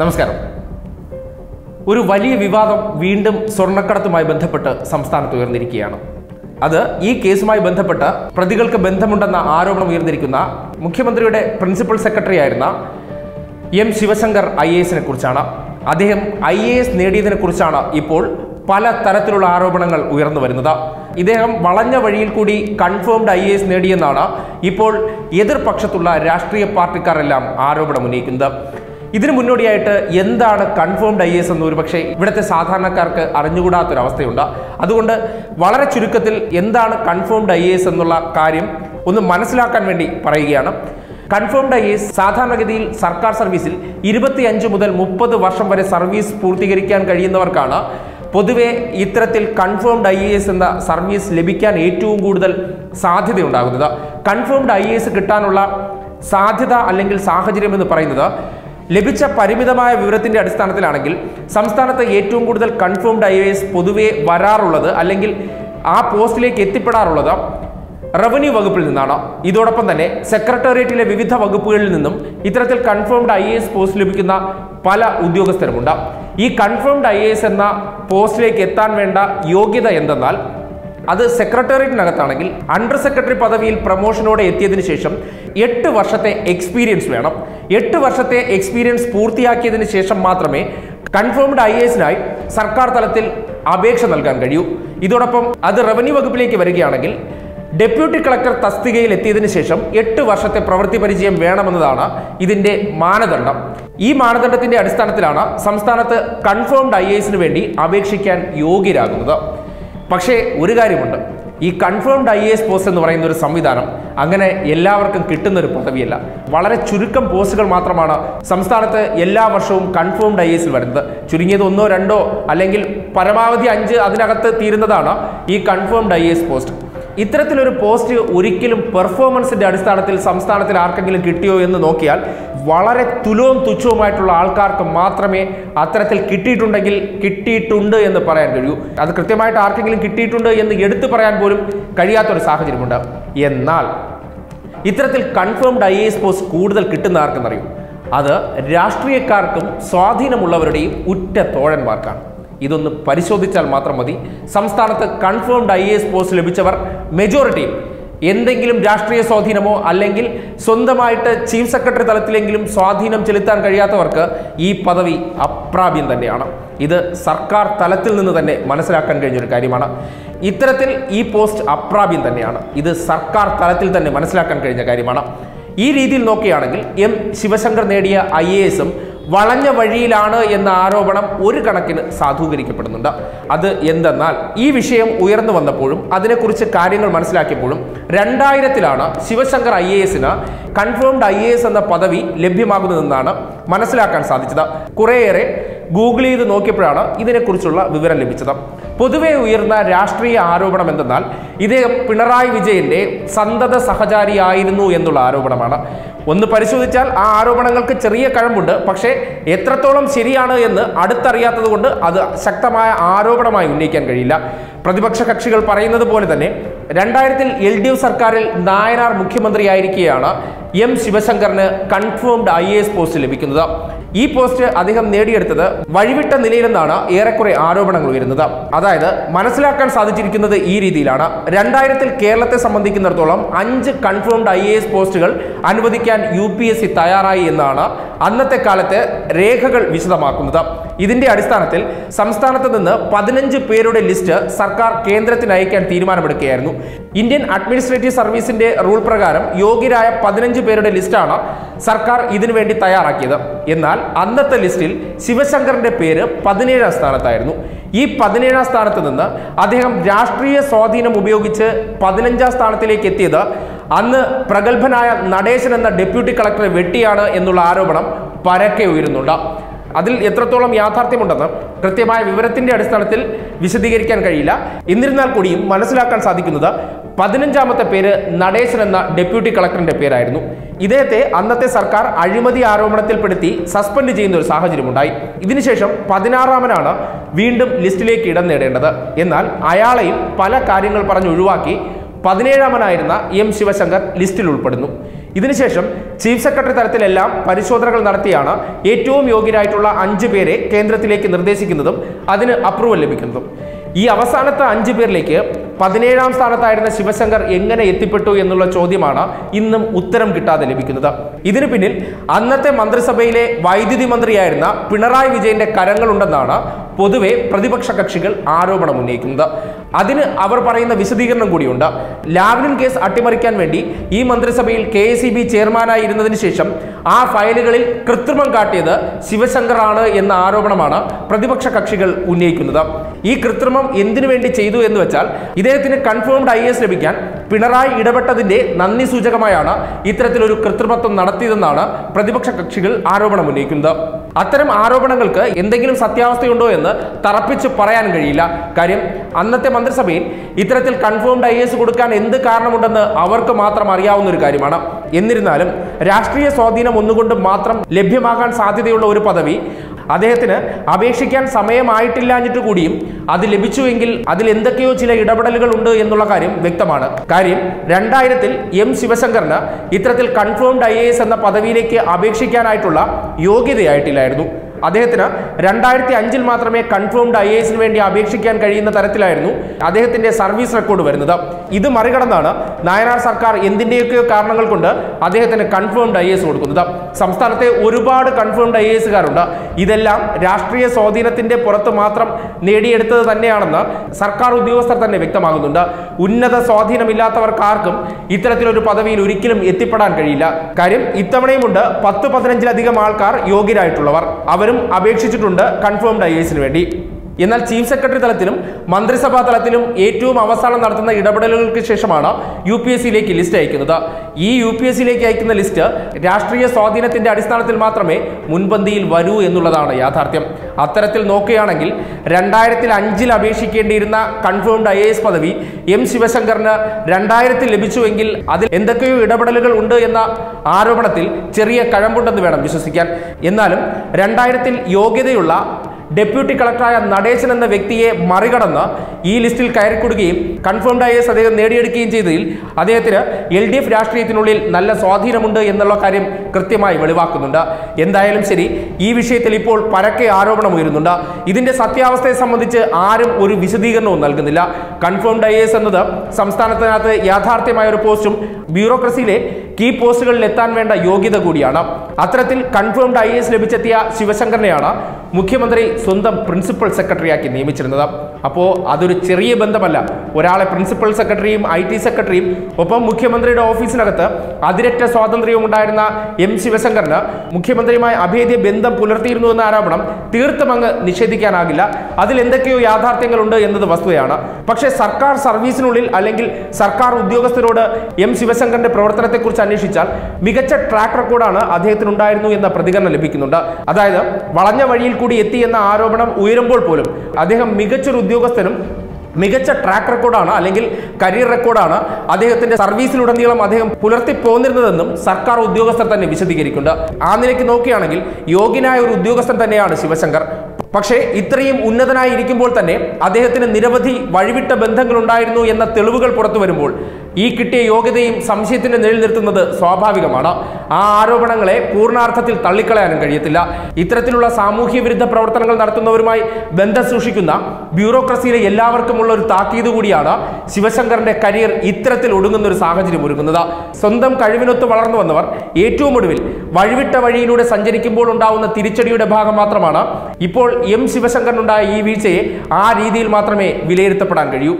നമസ്കാരം. ഒരു വലിയ വിവാദം വീണ്ടും സ്വർണക്കടത്തുമായി ബന്ധപ്പെട്ട് സംസ്ഥാനത്ത് ഉയർന്നിരിക്കുകയാണ്. അത് ഈ കേസുമായി ബന്ധപ്പെട്ട് പ്രതികൾക്ക് ബന്ധമുണ്ടെന്ന ആരോപണം ഉയർന്നിരിക്കുന്ന മുഖ്യമന്ത്രിയുടെ പ്രിൻസിപ്പൽ സെക്രട്ടറി ആയിരുന്ന എം ശിവശങ്കർ ഐ എ എസിനെ കുറിച്ചാണ്. അദ്ദേഹം ഐ എ എസ് നേടിയതിനെ കുറിച്ചാണ് ഇപ്പോൾ പല തരത്തിലുള്ള ആരോപണങ്ങൾ ഉയർന്നു വരുന്നത്. ഇദ്ദേഹം വളഞ്ഞ വഴിയിൽ കൂടി കൺഫേംഡ് ഐ എ എസ് നേടിയെന്നാണ് ഇപ്പോൾ എതിർപക്ഷത്തുള്ള രാഷ്ട്രീയ പാർട്ടിക്കാരെല്ലാം ആരോപണം ഉന്നയിക്കുന്നത്. ഇതിനു മുന്നോടിയായിട്ട് എന്താണ് കൺഫേംഡ് ഐ എസ് എന്ന് ഒരുപക്ഷെ ഇവിടുത്തെ സാധാരണക്കാർക്ക് അറിഞ്ഞുകൂടാത്തൊരവസ്ഥയുണ്ട്. അതുകൊണ്ട് വളരെ ചുരുക്കത്തിൽ എന്താണ് കൺഫേംഡ് ഐ എസ് എന്നുള്ള കാര്യം ഒന്ന് മനസ്സിലാക്കാൻ വേണ്ടി പറയുകയാണ്. കൺഫേംഡ് ഐ എസ് സാധാരണഗതിയിൽ സർക്കാർ സർവീസിൽ ഇരുപത്തിയഞ്ച് മുതൽ മുപ്പത് വർഷം വരെ സർവീസ് പൂർത്തീകരിക്കാൻ കഴിയുന്നവർക്കാണ് പൊതുവെ ഇത്തരത്തിൽ കൺഫേംഡ് ഐ എസ് എന്ന സർവീസ് ലഭിക്കാൻ ഏറ്റവും കൂടുതൽ സാധ്യതയുണ്ടാകുന്നത്. കൺഫേംഡ് ഐ എസ് കിട്ടാനുള്ള സാധ്യത അല്ലെങ്കിൽ സാഹചര്യം എന്ന് പറയുന്നത് ലഭിച്ച പരിമിതമായ വിവരത്തിന്റെ അടിസ്ഥാനത്തിലാണെങ്കിൽ സംസ്ഥാനത്ത് ഏറ്റവും കൂടുതൽ കൺഫേംഡ് ഐ എസ് പൊതുവെ വരാറുള്ളത് അല്ലെങ്കിൽ ആ പോസ്റ്റിലേക്ക് എത്തിപ്പെടാറുള്ളത് റവന്യൂ വകുപ്പിൽ നിന്നാണ്. ഇതോടൊപ്പം തന്നെ സെക്രട്ടേറിയറ്റിലെ വിവിധ വകുപ്പുകളിൽ നിന്നും ഇത്തരത്തിൽ കൺഫേംഡ് ഐ പോസ്റ്റ് ലഭിക്കുന്ന പല ഉദ്യോഗസ്ഥരുമുണ്ട്. ഈ കൺഫേംഡ് ഐ എന്ന പോസ്റ്റിലേക്ക് എത്താൻ വേണ്ട യോഗ്യത എന്തെന്നാൽ അത് സെക്രട്ടേറിയറ്റിനകത്താണെങ്കിൽ അണ്ടർ സെക്രട്ടറി പദവിയിൽ പ്രൊമോഷനോടെ എത്തിയതിനു ശേഷം എട്ട് വർഷത്തെ എക്സ്പീരിയൻസ് വേണം. എട്ട് വർഷത്തെ എക്സ്പീരിയൻസ് പൂർത്തിയാക്കിയതിനു ശേഷം മാത്രമേ കൺഫേംഡ് ഐ എസിനായി സർക്കാർ തലത്തിൽ അപേക്ഷ നൽകാൻ കഴിയൂ. ഇതോടൊപ്പം അത് റവന്യൂ വകുപ്പിലേക്ക് വരികയാണെങ്കിൽ ഡെപ്യൂട്ടി കളക്ടർ തസ്തികയിൽ എത്തിയതിനു ശേഷം എട്ട് വർഷത്തെ പ്രവൃത്തി പരിചയം വേണമെന്നതാണ് ഇതിന്റെ മാനദണ്ഡം. ഈ മാനദണ്ഡത്തിന്റെ അടിസ്ഥാനത്തിലാണ് സംസ്ഥാനത്ത് കൺഫേംഡ് ഐ എസിന് വേണ്ടി അപേക്ഷിക്കാൻ യോഗ്യരാകുന്നത്. പക്ഷേ ഒരു കാര്യമുണ്ട്. ഈ കൺഫേംഡ് ഐ എസ് പോസ്റ്റ് എന്ന് പറയുന്ന ഒരു സംവിധാനം അങ്ങനെ എല്ലാവർക്കും കിട്ടുന്ന ഒരു പദവിയല്ല. വളരെ ചുരുക്കം പോസ്റ്റുകൾ മാത്രമാണ് സംസ്ഥാനത്ത് എല്ലാ വർഷവും കൺഫേംഡ് ഐ എസിൽ വരുന്നത്. ചുരുങ്ങിയത് ഒന്നോ രണ്ടോ അല്ലെങ്കിൽ പരമാവധി അഞ്ച് അതിനകത്ത് തീരുന്നതാണ് ഈ കൺഫേംഡ് ഐ എസ് പോസ്റ്റ് ഇത്തരത്തിലൊരു പോസ്റ്റ് ഒരിക്കലും പെർഫോമൻസിന്റെ അടിസ്ഥാനത്തിൽ സംസ്ഥാനത്തിൽ ആർക്കെങ്കിലും കിട്ടിയോ എന്ന് നോക്കിയാൽ വളരെ തുലവും തുച്ഛവുമായിട്ടുള്ള ആൾക്കാർക്ക് മാത്രമേ അത്തരത്തിൽ കിട്ടിയിട്ടുണ്ടെങ്കിൽ കിട്ടിയിട്ടുണ്ട് എന്ന് പറയാൻ കഴിയൂ. അത് കൃത്യമായിട്ട് ആർക്കെങ്കിലും കിട്ടിയിട്ടുണ്ട് എന്ന് എടുത്തു പറയാൻ പോലും കഴിയാത്തൊരു സാഹചര്യമുണ്ട്. എന്നാൽ ഇത്തരത്തിൽ കൺഫേംഡ് ഐ എസ് പോസ്റ്റ് കൂടുതൽ കിട്ടുന്ന ആർക്കെന്നറിയും? അത് രാഷ്ട്രീയക്കാർക്കും സ്വാധീനമുള്ളവരുടെയും ഉറ്റ തോഴന്മാർക്കാണ് ഇതൊന്ന് പരിശോധിച്ചാൽ മാത്രം മതി. സംസ്ഥാനത്ത് കൺഫേംഡ് ഐ എസ് പോസ്റ്റ് ലഭിച്ചവർ മെജോറിറ്റിയും എന്തെങ്കിലും രാഷ്ട്രീയ സ്വാധീനമോ അല്ലെങ്കിൽ സ്വന്തമായിട്ട് ചീഫ് സെക്രട്ടറി തലത്തിലെങ്കിലും സ്വാധീനം ചെലുത്താൻ കഴിയാത്തവർക്ക് ഈ പദവി അപ്രാപ്യം തന്നെയാണ്. ഇത് സർക്കാർ തലത്തിൽ നിന്ന് തന്നെ മനസ്സിലാക്കാൻ കഴിഞ്ഞൊരു കാര്യമാണ്. ഇത്തരത്തിൽ ഈ പോസ്റ്റ് അപ്രാപ്യം തന്നെയാണ്. ഇത് സർക്കാർ തലത്തിൽ തന്നെ മനസ്സിലാക്കാൻ കഴിഞ്ഞ കാര്യമാണ്. ഈ രീതിയിൽ നോക്കുകയാണെങ്കിൽ എം ശിവശങ്കർ നേടിയ ഐ എ എസും വളഞ്ഞ വഴിയിലാണ് എന്ന ആരോപണം ഒരു കണക്കിന് സാധൂകരിക്കപ്പെടുന്നുണ്ട്. അത് എന്തെന്നാൽ ഈ വിഷയം ഉയർന്നു വന്നപ്പോഴും അതിനെക്കുറിച്ച് കാര്യങ്ങൾ മനസ്സിലാക്കിയപ്പോഴും രണ്ടായിരത്തിലാണ് ശിവശങ്കർ ഐ എ എസിന് കൺഫേംഡ് ഐ എ എസ് എന്ന പദവി ലഭ്യമാകുന്നതെന്നാണ് മനസ്സിലാക്കാൻ സാധിച്ചത്. കുറേയേറെ ഗൂഗിൾ ചെയ്ത് നോക്കിയപ്പോഴാണ് ഇതിനെക്കുറിച്ചുള്ള വിവരം ലഭിച്ചത്. പൊതുവെ ഉയർന്ന രാഷ്ട്രീയ ആരോപണം എന്തെന്നാൽ ഇദ്ദേഹം പിണറായി വിജയന്റെ സന്തത സഹചാരിയായിരുന്നു എന്നുള്ള ആരോപണമാണ്. ഒന്ന് പരിശോധിച്ചാൽ ആ ആരോപണങ്ങൾക്ക് ചെറിയ കഴമ്പുണ്ട് പക്ഷേ എത്രത്തോളം ശരിയാണ് എന്ന് അടുത്തറിയാത്തത് കൊണ്ട് അത് ശക്തമായ ആരോപണമായി ഉന്നയിക്കാൻ കഴിയില്ല. പ്രതിപക്ഷ കക്ഷികൾ പറയുന്നത് പോലെ തന്നെ രണ്ടായിരത്തിൽ എൽ ഡി എഫ് സർക്കാരിൽ നായനാർ മുഖ്യമന്ത്രിയായിരിക്കെയാണ് M ശിവശങ്കറിന് confirmed I A S post ലഭിക്കുന്നത്. ഈ പോസ്റ്റ് അദ്ദേഹം നേടിയെടുത്തത് വഴിവിട്ട നിലയിലെന്നാണ് ഏറെക്കുറെ ആരോപണങ്ങൾ ഉയരുന്നത്. അതായത് മനസ്സിലാക്കാൻ സാധിച്ചിരിക്കുന്നത് ഈ രീതിയിലാണ്. രണ്ടായിരത്തിൽ കേരളത്തെ സംബന്ധിക്കുന്നിടത്തോളം അഞ്ച് കൺഫേംഡ് ഐ പോസ്റ്റുകൾ അനുവദിക്കാൻ യു തയ്യാറായി എന്നാണ് അന്നത്തെ കാലത്തെ രേഖകൾ വിശദമാക്കുന്നത്. ഇതിന്റെ അടിസ്ഥാനത്തിൽ സംസ്ഥാനത്ത് നിന്ന് പതിനഞ്ച് പേരുടെ ലിസ്റ്റ് സർക്കാർ കേന്ദ്രത്തിന് അയക്കാൻ തീരുമാനമെടുക്കുകയായിരുന്നു. ഇന്ത്യൻ അഡ്മിനിസ്ട്രേറ്റീവ് സർവീസിന്റെ റൂൾ പ്രകാരം യോഗ്യരായ പതിനഞ്ച് പേരുടെ ലിസ്റ്റാണ് സർക്കാർ ഇതിനുവേണ്ടി തയ്യാറാക്കിയത്. എന്നാൽ അന്നത്തെ ലിസ്റ്റിൽ ശിവശങ്കറിന്റെ പേര് പതിനേഴാം സ്ഥാനത്തായിരുന്നു. ഈ പതിനേഴാം സ്ഥാനത്ത് നിന്ന് അദ്ദേഹം രാഷ്ട്രീയ സ്വാധീനം ഉപയോഗിച്ച് പതിനഞ്ചാം സ്ഥാനത്തിലേക്ക് എത്തിയത് അന്ന് പ്രഗത്ഭനായ നടേശൻ എന്ന ഡെപ്യൂട്ടി കളക്ടറെ വെട്ടിയാണ് എന്നുള്ള ആരോപണം പരക്കെ ഉയരുന്നുണ്ട്. അതിൽ എത്രത്തോളം യാഥാർത്ഥ്യമുണ്ടെന്ന് കൃത്യമായ വിവരത്തിന്റെ അടിസ്ഥാനത്തിൽ വിശദീകരിക്കാൻ കഴിയില്ല. എന്നിരുന്നാൽ കൂടിയും മനസ്സിലാക്കാൻ സാധിക്കുന്നത് പതിനഞ്ചാമത്തെ പേര് നടേശൻ എന്ന ഡെപ്യൂട്ടി കളക്ടറിന്റെ പേരായിരുന്നു. ഇദ്ദേഹത്തെ അന്നത്തെ സർക്കാർ അഴിമതി ആരോപണത്തിൽപ്പെടുത്തി സസ്പെൻഡ് ചെയ്യുന്ന ഒരു സാഹചര്യമുണ്ടായി. ഇതിനുശേഷം പതിനാറാമനാണ് വീണ്ടും ലിസ്റ്റിലേക്ക് ഇടം നേടേണ്ടത്. എന്നാൽ അയാളെയും പല കാര്യങ്ങൾ പറഞ്ഞ് ഒഴിവാക്കി പതിനേഴാമനായിരുന്ന എം ശിവശങ്കർ ലിസ്റ്റിൽ ഉൾപ്പെടുന്നു. ഇതിനുശേഷം ചീഫ് സെക്രട്ടറി തലത്തിലെല്ലാം പരിശോധനകൾ നടത്തിയാണ് ഏറ്റവും യോഗ്യരായിട്ടുള്ള അഞ്ച് പേരെ കേന്ദ്രത്തിലേക്ക് നിർദ്ദേശിക്കുന്നതും അതിന് അപ്രൂവൽ ലഭിക്കുന്നതും. ഈ അവസാനത്തെ അഞ്ച് പേരിലേക്ക് പതിനേഴാം സ്ഥാനത്തായിരുന്ന ശിവശങ്കർ എങ്ങനെ എത്തിപ്പെട്ടു എന്നുള്ള ചോദ്യമാണ് ഇന്നും ഉത്തരം കിട്ടാതെ ലഭിക്കുന്നത്. ഇതിനു പിന്നിൽ അന്നത്തെ മന്ത്രിസഭയിലെ വൈദ്യുതി മന്ത്രിയായിരുന്ന പിണറായി വിജയന്റെ കരങ്ങളുണ്ടെന്നാണ് പൊതുവെ പ്രതിപക്ഷ കക്ഷികൾ ആരോപണം ഉന്നയിക്കുന്നത്. അതിന് അവർ പറയുന്ന വിശദീകരണം കൂടിയുണ്ട്. ലാവ്ലിൻ കേസ് അട്ടിമറിക്കാൻ വേണ്ടി ഈ മന്ത്രിസഭയിൽ കെ എസ് ഇ ബി ചെയർമാനായി ഇരുന്നതിന് ശേഷം ആ ഫയലുകളിൽ കൃത്രിമം കാട്ടിയത് ശിവശങ്കർ ആണ് എന്ന ആരോപണമാണ് പ്രതിപക്ഷ കക്ഷികൾ ഉന്നയിക്കുന്നത്. ഈ കൃത്രിമം എന്തിനു വേണ്ടി ചെയ്തു എന്ന് വെച്ചാൽ ഇദ്ദേഹത്തിന് കൺഫേംഡ് ഐ എസ് ലഭിക്കാൻ പിണറായി ഇടപെട്ടതിന്റെ നന്ദി സൂചകമായാണ് ഇത്തരത്തിലൊരു കൃത്രിമത്വം നടത്തിയതെന്നാണ് പ്രതിപക്ഷ കക്ഷികൾ ആരോപണം ഉന്നയിക്കുന്നത്. അത്തരം ആരോപണങ്ങൾക്ക് എന്തെങ്കിലും സത്യാവസ്ഥയുണ്ടോ എന്ന് തറപ്പിച്ച് പറയാൻ കഴിയില്ല. കാര്യം അന്നത്തെ മന്ത്രിസഭയിൽ ഇത്തരത്തിൽ കൺഫേംഡ് ഐ എസ് കൊടുക്കാൻ എന്ത് കാരണമുണ്ടെന്ന് അവർക്ക് മാത്രം അറിയാവുന്ന ഒരു കാര്യമാണ്. എന്നിരുന്നാലും രാഷ്ട്രീയ സ്വാധീനം ഒന്നുകൊണ്ട് മാത്രം ലഭ്യമാകാൻ സാധ്യതയുള്ള ഒരു പദവി അദ്ദേഹത്തിന് അപേക്ഷിക്കാൻ സമയമായിട്ടില്ലാഞ്ഞിട്ട് കൂടിയും അത് ലഭിച്ചുവെങ്കിൽ അതിൽ എന്തൊക്കെയോ ചില ഇടപെടലുകൾ ഉണ്ട് എന്നുള്ള കാര്യം വ്യക്തമാണ്. കാര്യം രണ്ടായിരത്തിൽ എം ശിവശങ്കറിന് ഇത്തരത്തിൽ കൺഫേംഡ് ഐ എന്ന പദവിയിലേക്ക് അപേക്ഷിക്കാനായിട്ടുള്ള യോഗ്യതയായിട്ടില്ലായിരുന്നു. അദ്ദേഹത്തിന് രണ്ടായിരത്തി അഞ്ചിൽ മാത്രമേ കൺഫേംഡ് ഐ എസിന് വേണ്ടി അപേക്ഷിക്കാൻ കഴിയുന്ന തരത്തിലായിരുന്നു അദ്ദേഹത്തിന്റെ സർവീസ് റെക്കോർഡ് വരുന്നത്. ഇത് മറികടന്നാണ് നായനാർ സർക്കാർ എന്തിന്റെയൊക്കെയോ കാരണങ്ങൾ കൊണ്ട് അദ്ദേഹത്തിന് കൺഫേംഡ് ഐ എസ് കൊടുക്കുന്നത്. സംസ്ഥാനത്തെ ഒരുപാട് കൺഫേംഡ് ഐ എസുകാരുണ്ട് ഇതെല്ലാം രാഷ്ട്രീയ സ്വാധീനത്തിന്റെ പുറത്ത് മാത്രം നേടിയെടുത്തത് തന്നെയാണെന്ന് സർക്കാർ ഉദ്യോഗസ്ഥർ തന്നെ വ്യക്തമാകുന്നുണ്ട് ഉന്നത സ്വാധീനമില്ലാത്തവർക്ക് ആർക്കും ഇത്തരത്തിലൊരു പദവിയിൽ ഒരിക്കലും എത്തിപ്പെടാൻ കഴിയില്ല. കാര്യം ഇത്തവണയുമുണ്ട് പത്ത് പതിനഞ്ചിലധികം ആൾക്കാർ യോഗ്യരായിട്ടുള്ളവർ. അവരും അപേക്ഷിച്ചിട്ടുണ്ട്. കൺഫേംഡ് ഐ എസിന് വേണ്ടി. എന്നാൽ ചീഫ് സെക്രട്ടറി തലത്തിലും മന്ത്രിസഭാ തലത്തിലും ഏറ്റവും അവസാനം നടത്തുന്ന ഇടപെടലുകൾക്ക് ശേഷമാണ് യു പി എസ് സിയിലേക്ക് ലിസ്റ്റ് അയക്കുന്നത്. ഈ യു പി എസ് സിയിലേക്ക് അയക്കുന്ന ലിസ്റ്റ് രാഷ്ട്രീയ സ്വാധീനത്തിന്റെ അടിസ്ഥാനത്തിൽ മാത്രമേ മുൻപന്തിയിൽ വരൂ എന്നുള്ളതാണ് യാഥാർത്ഥ്യം. അത്തരത്തിൽ നോക്കുകയാണെങ്കിൽ രണ്ടായിരത്തിൽ അഞ്ചിൽ അപേക്ഷിക്കേണ്ടിയിരുന്ന കൺഫേംഡ് ഐ എസ് പദവി എം ശിവശങ്കറിന് രണ്ടായിരത്തിൽ ലഭിച്ചുവെങ്കിൽ അതിൽ എന്തൊക്കെയോ ഇടപെടലുകൾ ഉണ്ട് എന്ന ആരോപണത്തിൽ ചെറിയ കഴമ്പുണ്ടെന്ന് വേണം വിശ്വസിക്കാൻ. എന്നാലും രണ്ടായിരത്തിൽ യോഗ്യതയുള്ള ഡെപ്യൂട്ടി കളക്ടറായ നടേശൻ എന്ന വ്യക്തിയെ മറികടന്ന് ഈ ലിസ്റ്റിൽ കയറിക്കൊടുക്കുകയും കൺഫേംഡ് ഐ എസ് അദ്ദേഹം നേടിയെടുക്കുകയും ചെയ്തതിൽ അദ്ദേഹത്തിന് എൽ ഡി എഫ് രാഷ്ട്രീയത്തിനുള്ളിൽ നല്ല സ്വാധീനമുണ്ട് എന്നുള്ള കാര്യം കൃത്യമായി വെളിവാക്കുന്നുണ്ട്. എന്തായാലും ശരി ഈ വിഷയത്തിൽ ഇപ്പോൾ പരക്കെ ആരോപണം ഉയരുന്നുണ്ട്. ഇതിന്റെ സത്യാവസ്ഥയെ സംബന്ധിച്ച് ആരും ഒരു വിശദീകരണവും നൽകുന്നില്ല. കൺഫേംഡ് ഐ എസ് എന്നത് സംസ്ഥാനത്തിനകത്ത് യാഥാർത്ഥ്യമായ ഒരു പോസ്റ്റും ബ്യൂറോക്രസിയിലെ കീ പോസ്റ്റുകളിൽ എത്താൻ വേണ്ട യോഗ്യത കൂടിയാണ്. അത്തരത്തിൽ കൺഫേംഡ് ഐ എസ് ലഭിച്ചെത്തിയ ശിവശങ്കറിനെയാണ് മുഖ്യമന്ത്രി സ്വന്തം പ്രിൻസിപ്പൽ സെക്രട്ടറിയാക്കി നിയമിച്ചിരുന്നത്. അപ്പോൾ അതൊരു ചെറിയ ബന്ധമല്ല. ഒരാളെ പ്രിൻസിപ്പൽ സെക്രട്ടറിയും ഐ ടി സെക്രട്ടറിയും ഒപ്പം മുഖ്യമന്ത്രിയുടെ ഓഫീസിനകത്ത് അതിരറ്റ സ്വാതന്ത്ര്യവും ഉണ്ടായിരുന്ന എം ശിവശങ്കറിന് മുഖ്യമന്ത്രിയുമായി അഭേദ്യ ബന്ധം പുലർത്തിയിരുന്നു എന്ന ആരോപണം തീർത്തും അങ്ങ് നിഷേധിക്കാനാകില്ല. അതിൽ എന്തൊക്കെയോ യാഥാർത്ഥ്യങ്ങളുണ്ട് എന്നത് വസ്തുതയാണ്. പക്ഷേ സർക്കാർ സർവീസിനുള്ളിൽ അല്ലെങ്കിൽ സർക്കാർ ഉദ്യോഗസ്ഥരോട് എം ശിവശങ്കറിന്റെ പ്രവർത്തനത്തെക്കുറിച്ച് അന്വേഷിച്ചാൽ മികച്ച ട്രാക്ക് റെക്കോർഡാണ് അദ്ദേഹത്തിനുണ്ടായിരുന്നു എന്ന പ്രതികരണം ലഭിക്കുന്നുണ്ട്. അതായത് വളഞ്ഞ വഴിയിൽ കൂടി എത്തി എന്ന ആരോപണം ഉയരുമ്പോൾ പോലും അദ്ദേഹം മികച്ചൊരു ഉദ്യോഗസ്ഥനും മികച്ച ട്രാക്ക് റെക്കോർഡാണ് അല്ലെങ്കിൽ കരിയർ റെക്കോർഡാണ് അദ്ദേഹത്തിന്റെ സർവീസിലുടനീളം അദ്ദേഹം പുലർത്തി പോന്നിരുന്നതെന്നും സർക്കാർ ഉദ്യോഗസ്ഥർ തന്നെ വിശദീകരിക്കുന്നുണ്ട്. ആ നിലയ്ക്ക് നോക്കുകയാണെങ്കിൽ യോഗ്യനായ ഒരു ഉദ്യോഗസ്ഥൻ തന്നെയാണ് ശിവശങ്കർ. പക്ഷേ ഇത്രയും ഉന്നതനായി ഇരിക്കുമ്പോൾ തന്നെ അദ്ദേഹത്തിന് നിരവധി വഴിവിട്ട ബന്ധങ്ങൾ ഉണ്ടായിരുന്നു എന്ന തെളിവുകൾ പുറത്തു വരുമ്പോൾ ഈ കിട്ടിയ യോഗ്യതയും സംശയത്തിന്റെ നിഴൽ നിർത്തുന്നത് സ്വാഭാവികമാണ്. ആ ആരോപണങ്ങളെ പൂർണാർത്ഥത്തിൽ തള്ളിക്കളയാനും കഴിയത്തില്ല. ഇത്തരത്തിലുള്ള സാമൂഹ്യ വിരുദ്ധ പ്രവർത്തനങ്ങൾ നടത്തുന്നവരുമായി ബന്ധം സൂക്ഷിക്കുന്ന ബ്യൂറോക്രസിയിലെ എല്ലാവർക്കുമുള്ള ഒരു താക്കീത് കൂടിയാണ് ശിവശങ്കറിന്റെ കരിയർ ഇത്തരത്തിൽ ഒടുങ്ങുന്ന ഒരു സാഹചര്യം ഒരുങ്ങുന്നത്. സ്വന്തം കഴിവിനൊത്ത് വളർന്നു വന്നവർ ഏറ്റവും ഒടുവിൽ വഴിവിട്ട വഴിയിലൂടെ സഞ്ചരിക്കുമ്പോൾ ഉണ്ടാവുന്ന തിരിച്ചടിയുടെ ഭാഗം മാത്രമാണ്. ഇപ്പോൾ എം ശിവശങ്കറിനുണ്ടായ ഈ വീഴ്ചയെ ആ രീതിയിൽ മാത്രമേ വിലയിരുത്തപ്പെടാൻ കഴിയൂ.